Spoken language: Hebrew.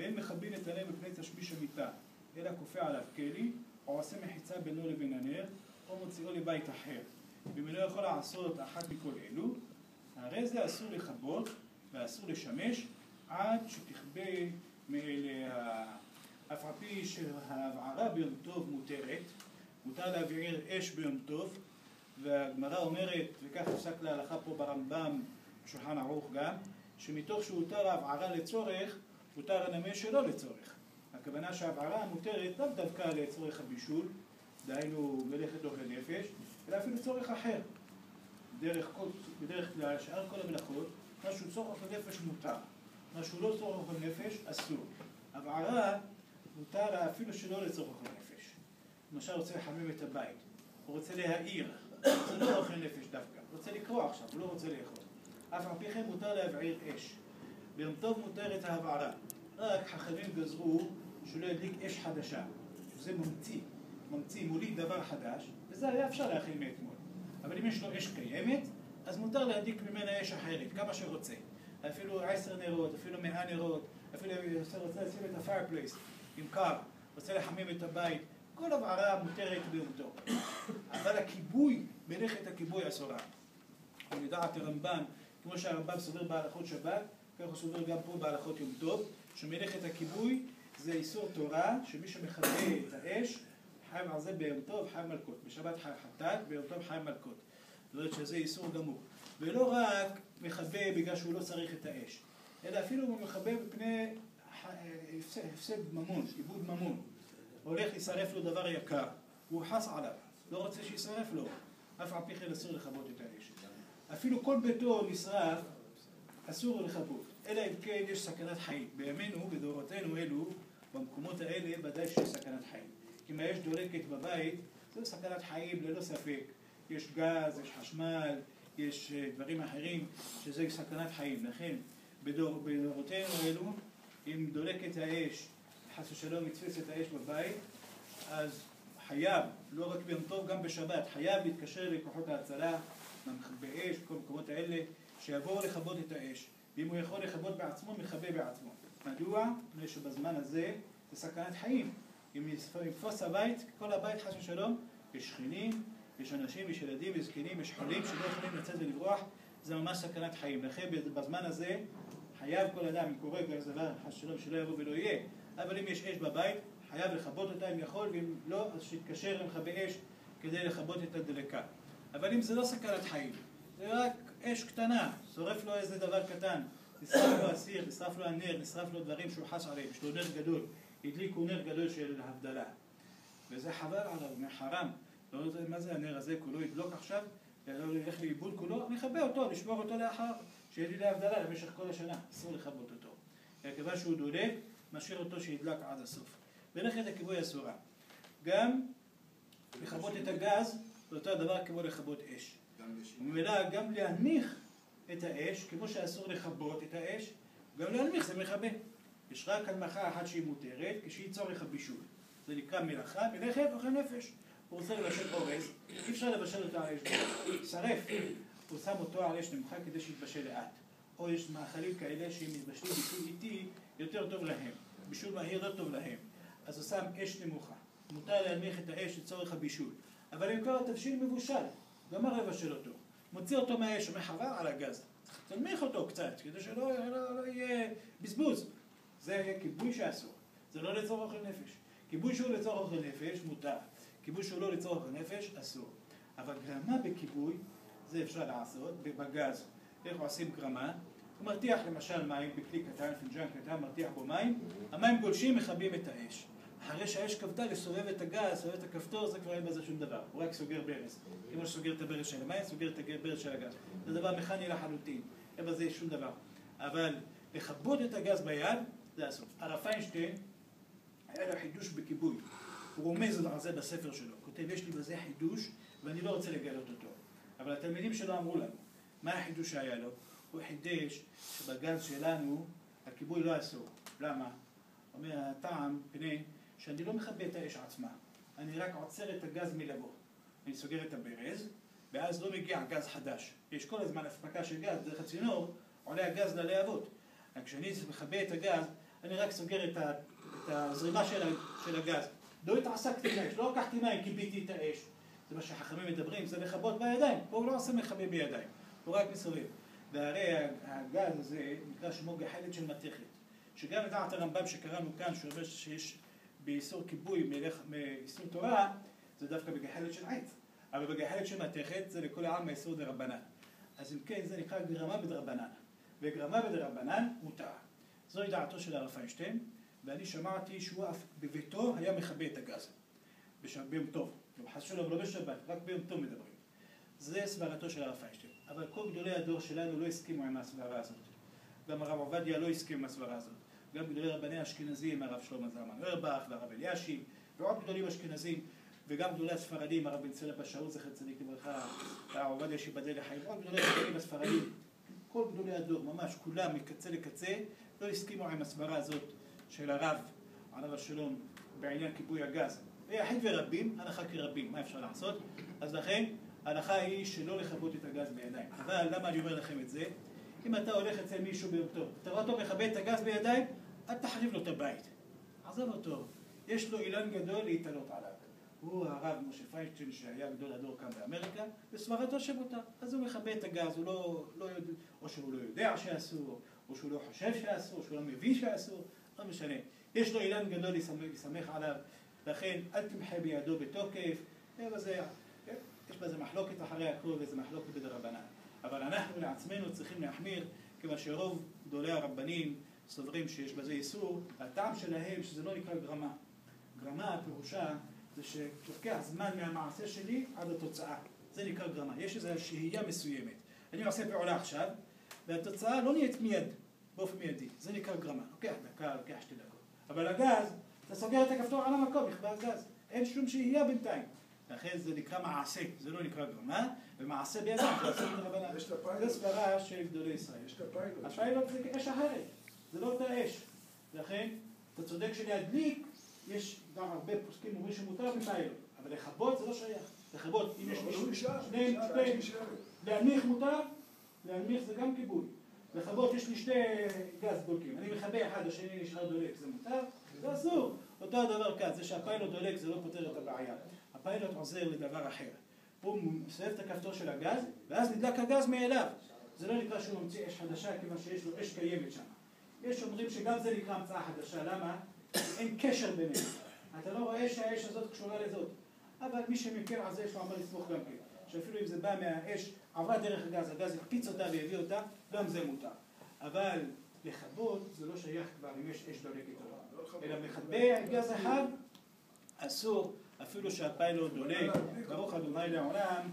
ואין מכבין את הנר מפני תשמיש המיטה, אלא כופה עליו כלי, או עושה מחיצה בינו לבין הנר, או מוציאו לבית אחר. ואם אינו יכול לעשות אחת מכל אלו, הרי זה אסור לכבות ואסור לשמש עד שתכבה מאליה. אף על פי שההבערה ביום טוב מותרת, מותר להבעיר אש ביום טוב, והגמרא אומרת, וכך הפסק להלכה פה ברמב"ם, בשולחן ערוך גם, שמתוך שהותר ההבערה לצורך, הותר הנמי שלא לצורך. הכוונה שההבערה מותרת לאו דווקא לצורך הבישול, דהיינו מלאכת אוכל נפש, אלא אפילו צורך אחר. דרך בדרך כלל, שאר כל המלאכות, משהו צורך נפש מותר, משהו לא צורך נפש אסור. הבערה מותר אפילו שלא לצורך נפש. למשל רוצה לחמם את הבית, הוא רוצה להעיר, זה לא אוכל נפש דווקא, הוא רוצה לקרוא עכשיו, הוא לא רוצה לאכול. אף על פי כן מותר להבעיר אש. ביום טוב מותרת ההבערה. רק חכמים גזרו שלא ידליק אש חדשה, שזה ממציא, ממציא מוליד דבר חדש, וזה היה אפשר להכין מאתמול. אבל אם יש לו אש קיימת, אז מותר להדליק ממנה אש אחרת, כמה שרוצה. אפילו עשר נרות, אפילו מאה נרות, אפילו רוצה לשים את ה fireplace עם קר, רוצה לחמם את הבית, כל הבערה מותרת טוב. אבל הכיבוי, מלאכת הכיבוי אסורה. לדעת הרמב"ן, כמו שהרמב"ן סובר בהלכות שבת, כך הוא סובר גם פה בהלכות יום טוב, שמלאכת הכיבוי זה איסור תורה, שמי שמכבה את האש, חי על זה ביום טוב חי מלכות. בשבת חי חטאת, טוב חי מלכות. זאת אומרת שזה איסור גמור. ולא רק מכבה בגלל שהוא לא צריך את האש, אלא אפילו הוא מכבה מפני הפסד ממון, איבוד ממון. הולך להישרף לו דבר יקר, והוא חס עליו, לא רוצה שישרף לו, אף על פי כן אסור לכבות את האש. אפילו כל ביתו נשרף, אסור לכבות, אלא אם כן יש סכנת חיים. בימינו, בדורותינו אלו, במקומות האלה ודאי שיש סכנת חיים. אם האש דולקת בבית, זו סכנת חיים ללא ספק. יש גז, יש חשמל, יש אה, דברים אחרים שזה סכנת חיים. לכן בדור, בדורותינו אלו, אם דולקת האש, חס ושלום יתפס את האש בבית, אז חייב, לא רק ביום טוב, גם בשבת, חייב להתקשר לכוחות ההצלה, באש, כל המקומות האלה, שיבואו לכבות את האש. ואם הוא יכול לכבות בעצמו, מכבה בעצמו. מדוע? מפני שבזמן הזה זה סכנת חיים. אם יתפוס הבית, כל הבית חס ושלום, יש שכנים, יש אנשים, יש ילדים, יש זקנים, יש חולים שלא יכולים לצאת ולברוח, זה ממש סכנת חיים. לכן בזמן הזה חייב כל אדם, אם קורה כזה דבר, חס ושלום, שלא יבוא ולא יהיה, אבל אם יש אש בבית, חייב לכבות אותה אם יכול, ואם לא, אז שיתקשר למכבי אש כדי לכבות את הדלקה. אבל אם זה לא סכנת חיים, זה רק אש קטנה, שורף לו איזה דבר קטן, נשרף לו הסיר, נשרף לו הנר, נשרף לו דברים שהוא חס עליהם, יש לו נר גדול, הדליקו נר גדול של הבדלה. וזה חבל עליו, מחרם. לא יודע מה זה הנר הזה, כולו ידלוק עכשיו, לא ילך לאיבוד כולו, נכבה אותו, נשבור אותו לאחר, שיהיה לי להבדלה למשך כל השנה, אסור לכבות אותו. כיוון שהוא דולק, משאיר אותו שידלק עד הסוף. מלאכת הכיבוי אסורה. גם לכבות את הגז, זה אותו הדבר כמו לכבות אש. וממילא גם להנמיך את האש, כמו שאסור לכבות את האש, גם להנמיך זה מכבה. יש רק הנמכה אחת שהיא מותרת, כשהיא צורך הבישול. זה נקרא מלאכה, מלאכת אוכל נפש. הוא רוצה לבשל אורז, אי אפשר לבשל אותו על אש שרף. הוא שם אותו על אש נמוכה כדי שיתבשל לאט. או יש מאכלים כאלה שאם מתבשלים בישול איטי, יותר טוב להם. בישול מהיר לא טוב להם. אז הוא שם אש נמוכה. מותר להנמיך את האש לצורך הבישול. אבל כבר התבשיל מבושל, גמר לבשל אותו. מוציא אותו מהאש, אומר חבל על הגז. תנמיך אותו קצת, כדי שלא לא, לא יהיה בזבוז. זה כיבוי שאסור. זה לא לצורך נפש. כיבוי שהוא לצורך נפש, מותר. כיבוי שהוא לא לצורך נפש, אסור. אבל גרמה בכיבוי, זה אפשר לעשות, בגז. איך עושים גרמה? הוא מרתיח למשל מים בכלי קטן, פינג'אן קטן, מרתיח בו מים, המים גולשים, מכבים את האש. אחרי שהאש כבדה, לסובב את הגז, לסובב את הכפתור, זה כבר אין בזה שום דבר. הוא רק סוגר ברז. כמו שסוגר את הברז של המים, סוגר את הברז של הגז. זה דבר מכני לחלוטין. אין בזה שום דבר. אבל לכבות את הגז ביד, זה אסור. הרב פיינשטיין, היה לו חידוש בכיבוי. הוא רומז על זה בספר שלו. כותב, יש לי בזה חידוש, ואני לא רוצה לגלות אותו. אבל התלמידים שלו אמרו לנו, מה החידוש שהיה לו? הוא חידש שבגז שלנו הכיבוי לא אסור. למה? אומר, הטעם, פני, שאני לא מכבה את האש עצמה. אני רק עוצר את הגז מלבוא. אני סוגר את הברז, ואז לא מגיע גז חדש. יש כל הזמן אספקה של גז דרך הצינור, עולה הגז ללהבות. כשאני מכבה את הגז, אני רק סוגר את, ה, את הזרימה של, של הגז. לא התעסקתי באש, לא לקחתי מים, כיביתי את האש. זה מה שחכמים מדברים, זה לכבות בידיים. פה הוא לא עושה מכבה בידיים, הוא רק מסובב. והרי הגז הזה נקרא שמו גחלת של מתכת. שגם לדעת הרמב"ם שקראנו כאן, שהוא אומר שיש באיסור כיבוי מאיסור תורה, זה דווקא בגחלת של עץ. אבל בגחלת של מתכת זה לכל העם מאיסור רבנן. אז אם כן, זה נקרא גרמה בדרבנן. וגרמה בדרבנן מותר. זוהי דעתו של הרב פיינשטיין, ואני שמעתי שהוא אף בביתו היה מכבה את הגז. ביום טוב. חס ושלום, לא בשבת, רק ביום טוב מדברים. זה סברתו של הרב פיינשטיין. אבל כל גדולי הדור שלנו לא הסכימו עם הסברה הזאת. גם הרב עובדיה לא הסכים עם הסברה הזאת. גם גדולי רבני האשכנזים, הרב שלמה זלמן אוירבך והרב אלישיב, ועוד גדולים אשכנזים, וגם גדולי הספרדים, הרב בן צלע בשאול, זכר צדיק לברכה, הרב עובדיה שיבדל לחיים, עוד גדולי הספרדים הספרדים, כל גדולי הדור, ממש כולם מקצה לקצה, לא הסכימו עם הסברה הזאת של הרב, עליו השלום, בעניין כיבוי הגז. ויחיד ורבים, הלכה כרבים, מה אפשר לעשות? אז לכן, ההלכה היא שלא לכבות את הגז בידיים. אבל למה אני אומר לכם את זה? אם אתה הולך אצל מישהו טוב, אתה רואה אותו מכבה את הגז בידיים, אל תחריב לו את הבית. עזוב אותו, יש לו אילן גדול להתעלות עליו. הוא הרב משה פיינשטיין שהיה גדול הדור כאן באמריקה, בסברתו שמותר. אז הוא מכבה את הגז, הוא לא, לא יודע, או שהוא לא יודע שאסור, או שהוא לא חושב שאסור, או שהוא לא מבין שאסור, לא משנה. יש לו אילן גדול להסתמך עליו, לכן אל תמחה בידו בתוקף, וזה, יש בזה מחלוקת אחרי הכל, וזה מחלוקת בדרבנן. אבל אנחנו לעצמנו צריכים להחמיר, כיוון שרוב גדולי הרבנים סוברים שיש בזה איסור, והטעם שלהם שזה לא נקרא גרמה. גרמה פירושה זה שלוקח זמן מהמעשה שלי עד התוצאה. זה נקרא גרמה. יש איזו שהייה מסוימת. אני עושה פעולה עכשיו, והתוצאה לא נהיית מיד, באופן מיידי. זה נקרא גרמה. לוקח דקה, לוקח שתי דקות. אבל הגז, אתה סוגר את הכפתור על המקום, יכבה הגז. אין שום שהייה בינתיים. לכן זה נקרא מעשה, זה לא נקרא גרמה, ומעשה בידם, זה סברה של גדולי ישראל. יש את הפיילוט. הפיילוט זה אש אחרת, זה לא אותה אש. לכן, אתה צודק שלהדליק, יש גם הרבה פוסקים אומרים שמותר בפיילוט, אבל לכבות זה לא שייך. לכבות, אם יש מישהו, שני, שני, להנמיך מותר, להנמיך זה גם כיבוי. לכבות, יש לי שני גז דולקים, אני מכבה אחד, השני נשאר דולק, זה מותר? זה אסור. אותו הדבר כאן, זה שהפיילוט דולק זה לא פותר את הבעיה. הפיילוט עוזר לדבר אחר. הוא מסובב את הכפתור של הגז, ואז נדלק הגז מאליו. זה לא נקרא שהוא ממציא אש חדשה, כיוון שיש לו אש קיימת שם. יש אומרים שגם זה נקרא המצאה חדשה, למה? אין קשר ביניהם. אתה לא רואה שהאש הזאת קשורה לזאת. אבל מי שמכיר על זה יש לו מה לסמוך גם כן. שאפילו אם זה בא מהאש, עברה דרך הגז, הגז הקפיץ אותה והביא אותה, גם זה מותר. אבל לכבות זה לא שייך כבר אם יש אש דולקת או לא. אלא מכבה גז אחד, אסור. אפילו שהפיילוט דולק, ברוך ה' לעולם